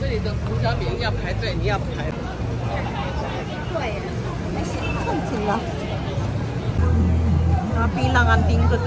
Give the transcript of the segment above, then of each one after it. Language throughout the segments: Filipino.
这里的胡椒饼要排队，你要排。对，没，还是空紧了。啊，比那个准。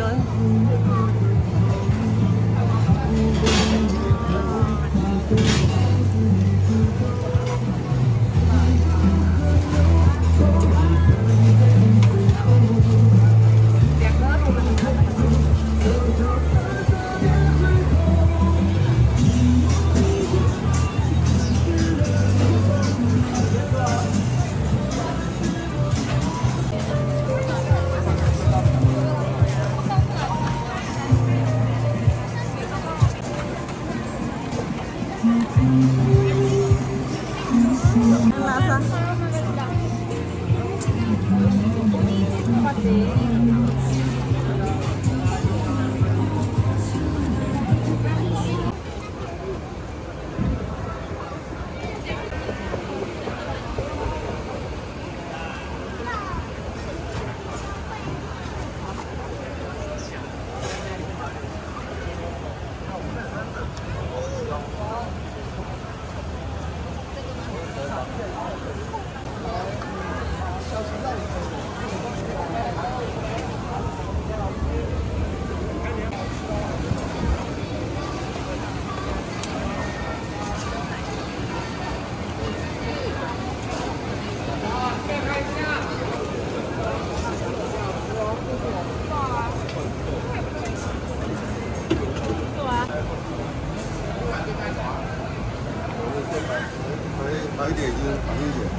一点，就是旁一点。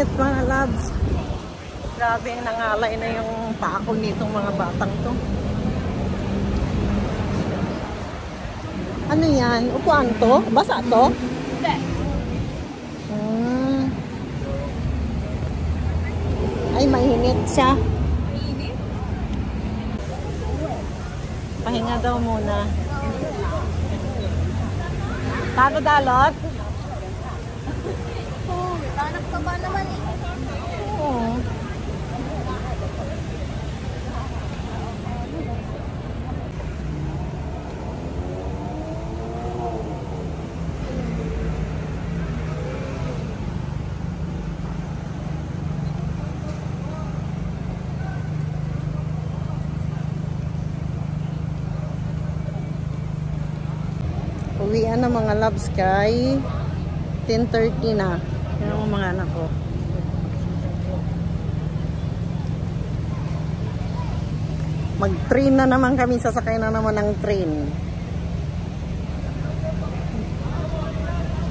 Init mga labs. Grabe, nangalay na yung pako nitong mga batang to. Ano yan? Upuan to? Basa to? Hindi. Hmm. Ay, mainit siya. Pahinga daw muna. Tago dalot? Uwian na mga loves kay 10.30 na. Yan ang mga anak ko. Mag-train na naman kami. Sasakay na naman ng train.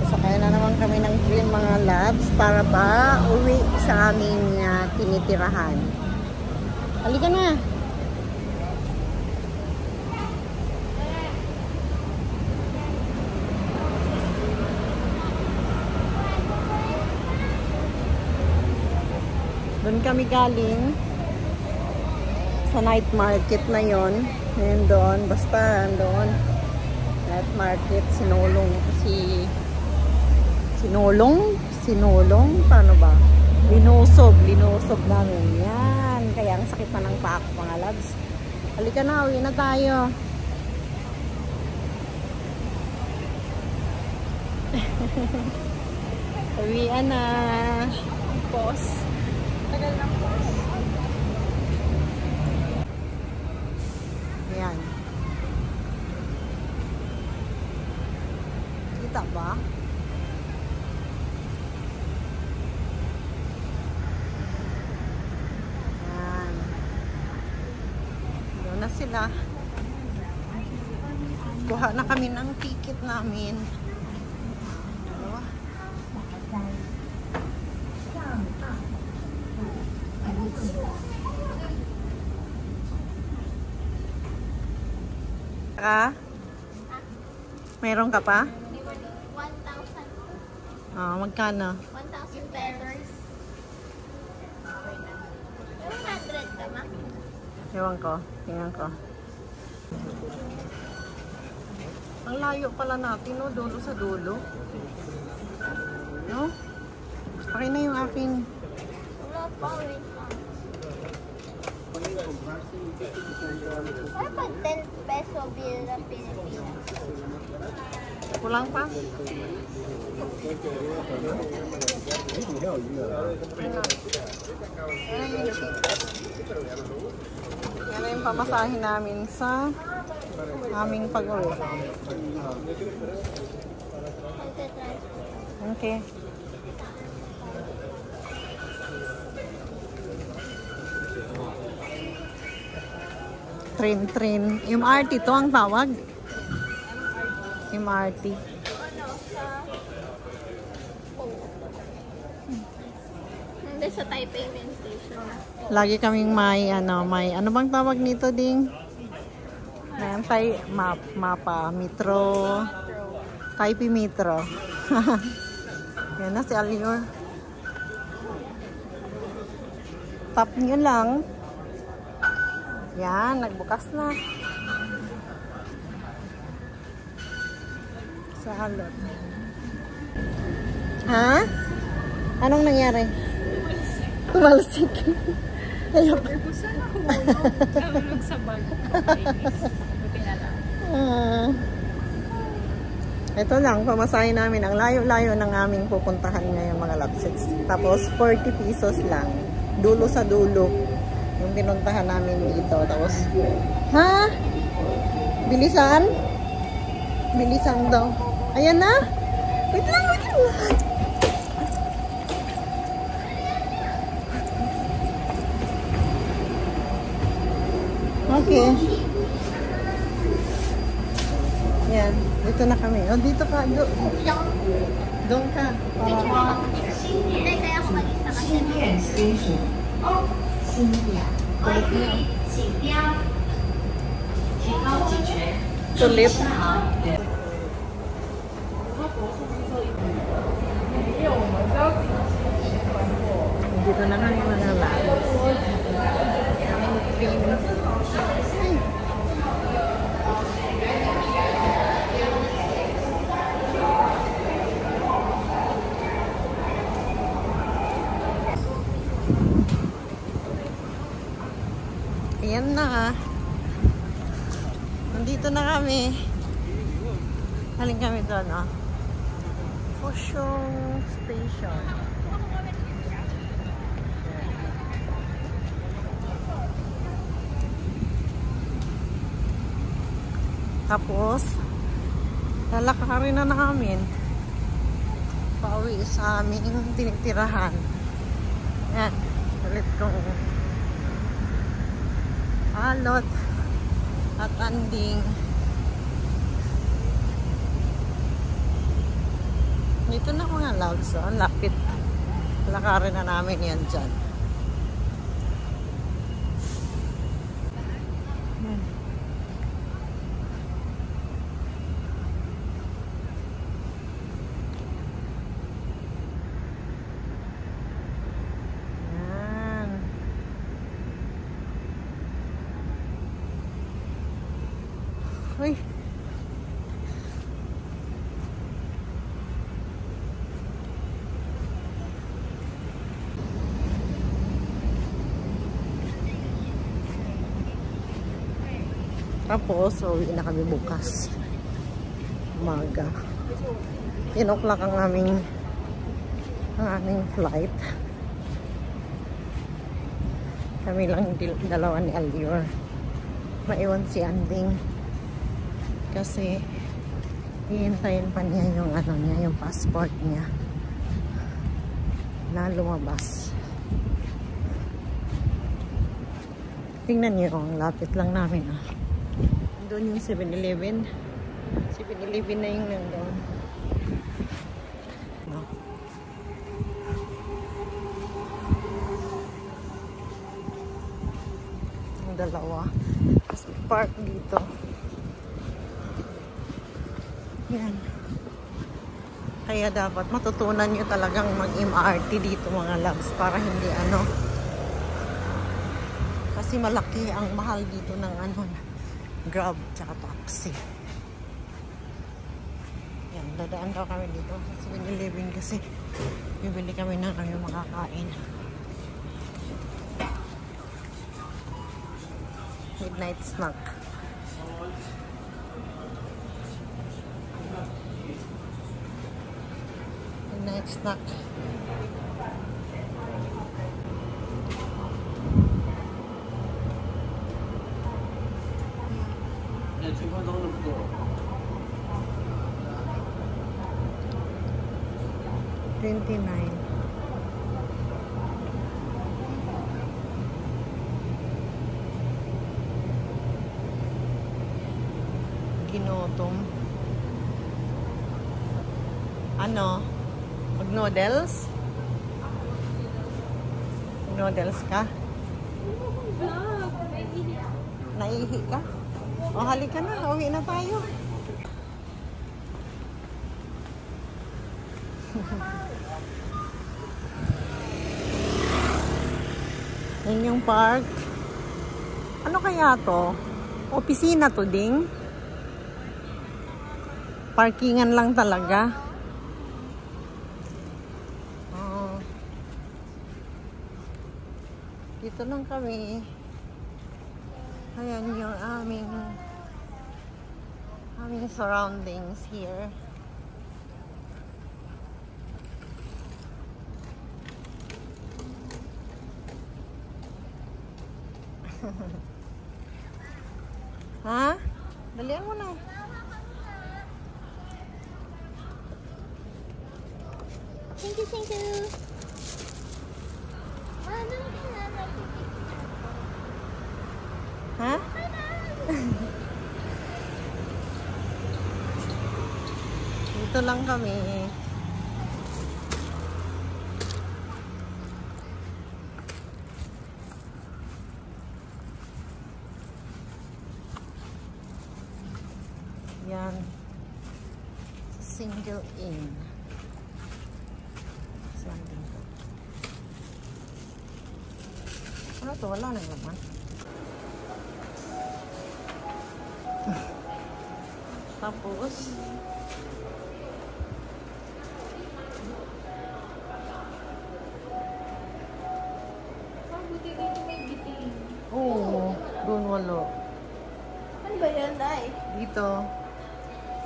Sasakay na naman kami ng train mga labs para pa uwi sa aming uh, tinitirahan. Halika na. Doon kami galing Sa night market na yon. Ngayon doon. Basta doon. Night market. Sinulong. Si... Sinulong? Sinulong? Paano ba? Linusob. Linusob namin. Yan. Kaya ang sakit na ng paa ko mga labs. Halika na. Uwi na tayo. Uwian na. Boss. Ayan. Kita ba? Ayan. Doon na sila. Kuha na kami ng ticket namin. Ka? Meron ka pa? 1,000. Ah, magkano? 1,000 pesos. 100 ka ma? Ewan ko. Tingnan ko. Ang layo pala natin, no? Dulo sa dulo. No? Akin na yung akin. Wala pa, lang. Ano pag 10 peso bill ng Pilipinas? Kulang pa? Yan na yung pamasahin namin sa aming pag-uwi. Okay. Train, train. Yung RT to ang tawag. Yung RT. Sa... Oh. Hindi sa Taipei main station. Lagi kaming may ano, may ano bang tawag nito ding? May tay map, mapa, metro, Taipei Metro. Yan na si Alior. Tap nyo lang. Yan, nagbukas na. Sa halot. Ha? Anong nangyari? Tumalsik. Ayok. Nahulog sa bag. Buti na lang. Ah. ito lang, pamasahin namin. Ang layo-layo ng aming pupuntahan ngayon mga lapsets. Tapos 40 pesos lang. Dulo sa dulo. Yung pinuntahan namin dito. Tapos, ha? Bilisan? Bilisan daw. Ayan na? Wait lang, wait lang. Okay. Yan. Dito na kami. O, dito ka. Do, doon ka. Para, Hindi, kaya ako mag-isa kasi. 新表，乖乖，请标，提高警觉，注意事项。Dito na kami. Haling kami doon, ah. Pusyong Station. Tapos, lalakarin na namin pauwi sa aming tinitirahan. Yan. Ulit kong alot at anding. Dito na mga. Oh. Ang lapit. Lakarin na namin yan dyan. Tapos, uwi na kami bukas. Umaga. 10 o'clock ang aming ang aming flight. Kami lang dalawa ni Alior. Maiwan si Anding. Kasi hihintayin pa niya yung ano niya, yung passport niya na lumabas. Tingnan niyo, ang lapit lang namin ah. Doon yung 7-Eleven. 7-Eleven na yung nandoon. No. Ang dalawa. Tapos park dito. Yan. Kaya dapat matutunan nyo talagang mag-MRT dito mga loves para hindi ano. Kasi malaki ang mahal dito ng ano Grab tsaka taxi. Yan, dadaan daw kami dito sa 7-Eleven kasi bibili kami ng ano makakain. Midnight snack. Midnight snack. 29. Ginutom. Ano? Mag-noodles? Noodles ka? Naihi ka? O, halika na. Uwi na tayo. Yan yung park. Ano kaya to? Opisina to ding? Parkingan lang talaga. Oo. Dito lang kami. Ayan yung aming aming surroundings here. Ha? Dalian mo na. Thank you, thank you. Ano Ha? Dito lang kami. Yan. Single in. Saan din to? Ano to? Wala na naman. Tapos, Mabuti dito may biting. oo, doon walo. Ano ba yan, Day? Dito,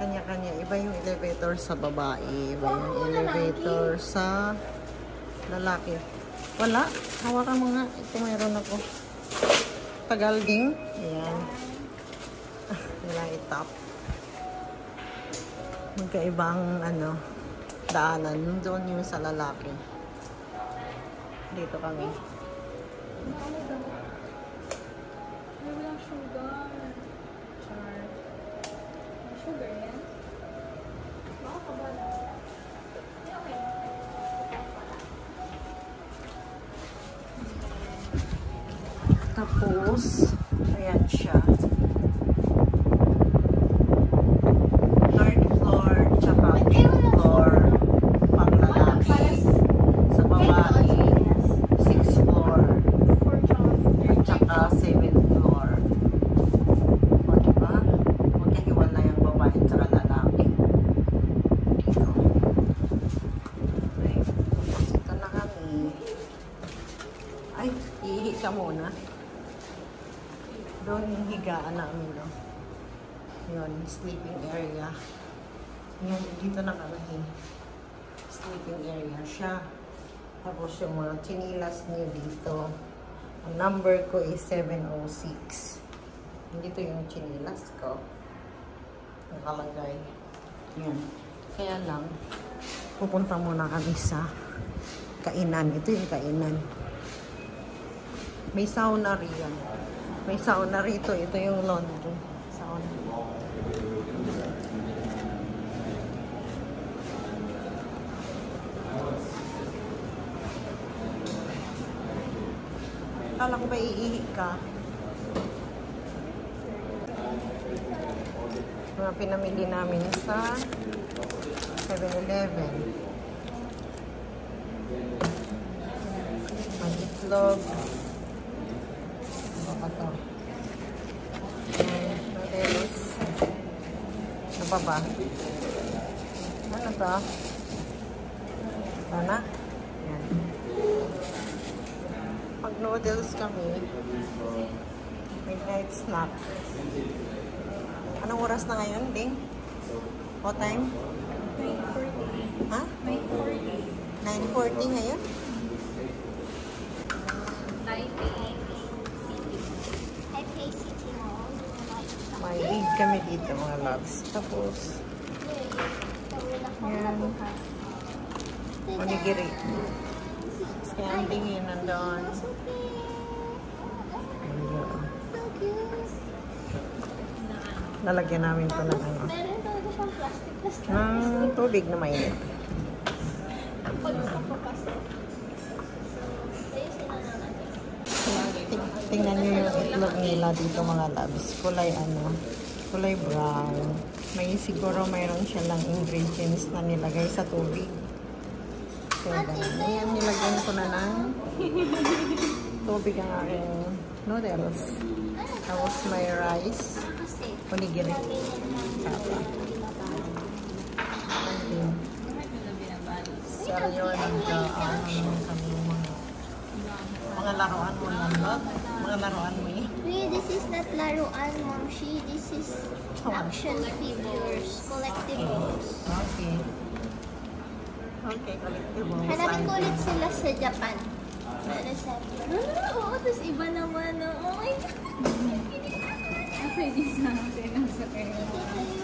kanya-kanya. Iba yung elevator sa babae. Iba yung elevator sa lalaki. Wala. Hawakan mo nga. Ito mayroon ako. Tagalding. Ayan. Wala itap. Magkaibang ano, daanan. Doon yung sa lalaki. Dito kami. Tapos, ayan siya. Third floor, tsaka fifth floor, pang. Sa babae, sixth floor, at tsaka seventh floor. O, diba? Magkahiwalay ang babae at tsaka lalaki. Dito. Okay. Punta. Ay, ihi ka muna. Doon yung higaan namin, no? Yun, sleeping area. Yan, dito na kami. Sleeping area siya. Tapos yung mga chinilas niyo dito. Ang number ko is 706. Dito yung chinilas ko. Nakalagay. Yan. Kaya lang, pupunta muna kami sa kainan. Ito yung kainan. May sauna riyan. May sauna rito. Ito yung laundry. Sauna. Kala ko ba iihi ka? Mga pinamili namin sa 7-Eleven. Ang itlog. Ano pa to? Ayan, noodles. Ano pa ba? Ano to? Sana? Yan. Pag noodles kami, midnight snack. Anong oras na ngayon, Ding? What time? 9.40. Ha? 9.40. 9.40 ngayon? Taipei City Mall. May aid kami dito, mga loves. Tapos, yan. Onigiri. Kaya ang tingin nandun. Lalagyan namin to ng ano. Ng tubig na mainit. Tingnan nyo yung itlog nila dito mga loves. Kulay ano, kulay brown. May siguro mayroon siya lang ingredients na nilagay sa tubig. So, ganun. Ayan, nilagyan ko na ng tubig ang aking noodles. Tapos may rice, onigiri. lagay na lang. Tapa. Ayun. Sir, yun ang ano naman kami mga mga laruan mo lang? Mga laruan mo. Wait, this is not laruan, Mom. She, this is action figures, collectibles. Okay. Okay, collectible. Hanapin ko ulit sila sa Japan. Ano sa... Ah, oo, tapos iba naman. Oh, my God. Nasa isa, nasa kaya.